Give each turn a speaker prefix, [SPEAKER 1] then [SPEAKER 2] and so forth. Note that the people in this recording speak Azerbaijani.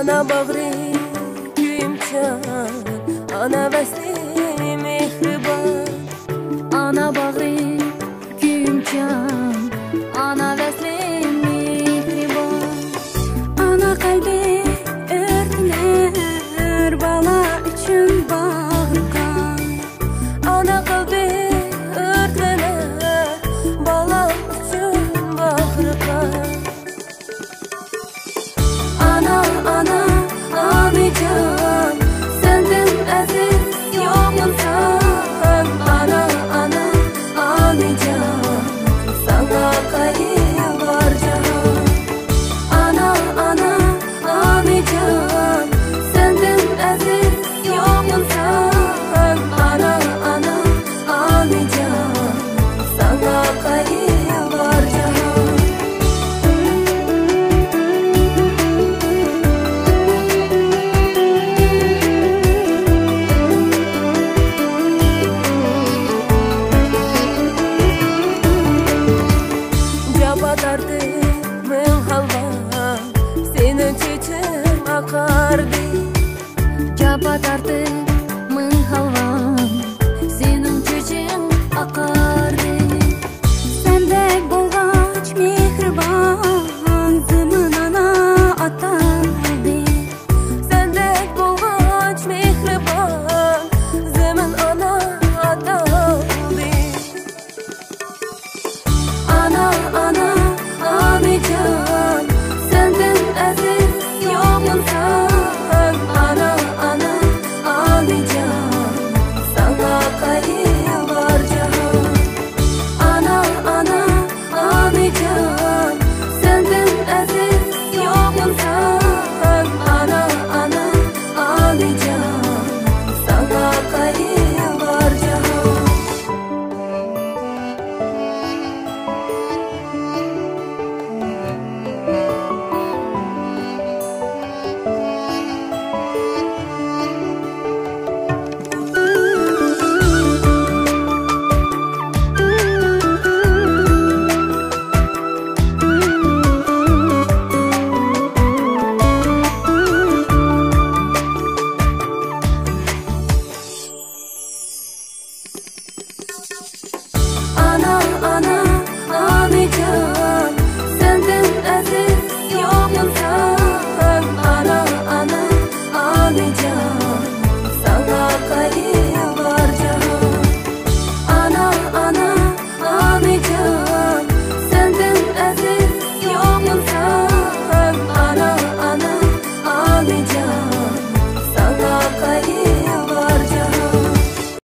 [SPEAKER 1] Ana bağrı gümçan Ana vəsli arrebatarte